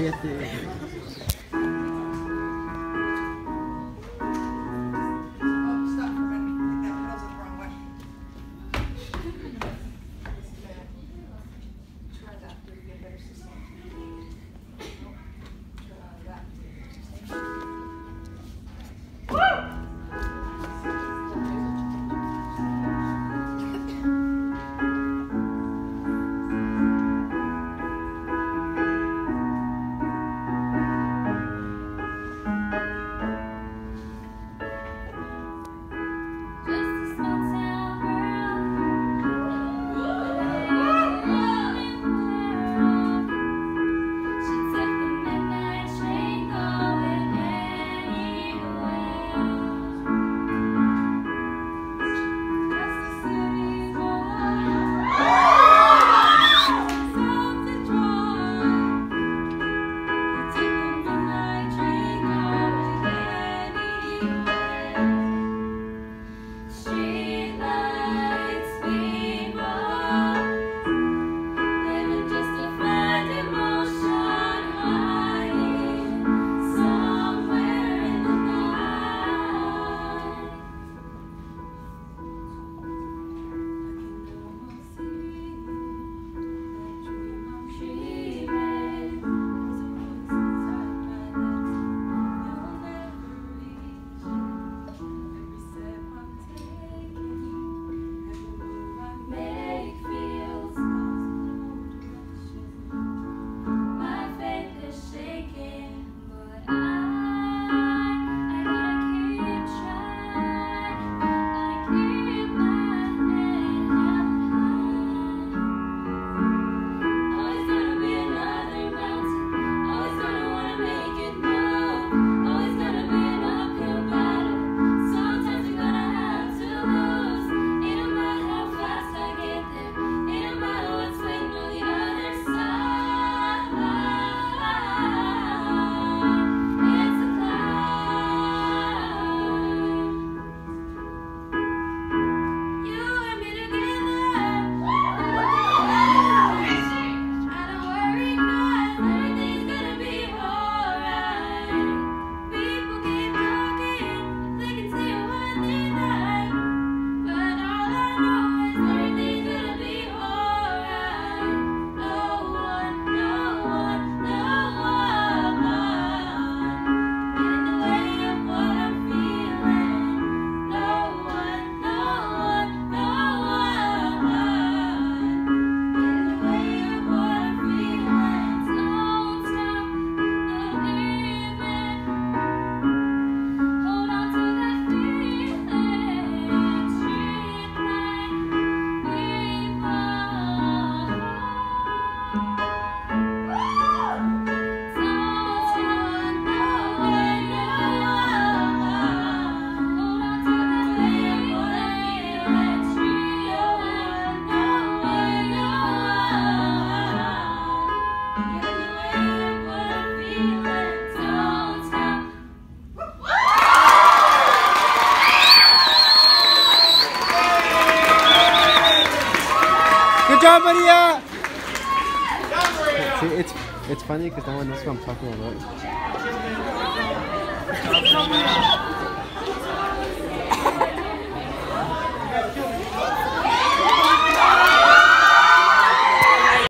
りがとう。Bye. Job, Maria! See, it's it's funny because no one knows what I'm talking about.